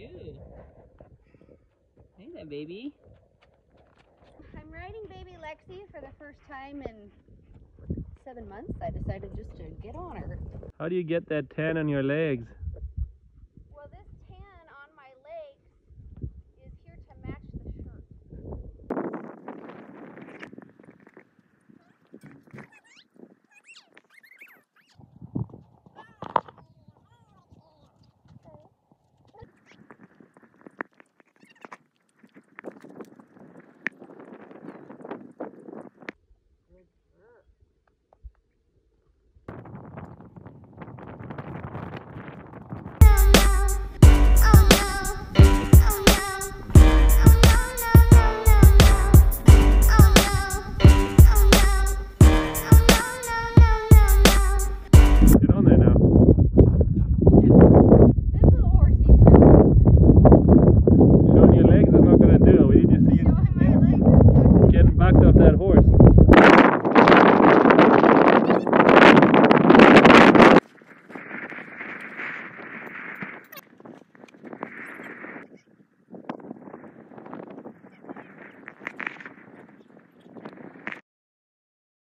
you. Hey there, baby. I'm riding baby Lexie for the first time in seven months. I decided just to get on her. How do you get that tan on your legs? knocked off that horse.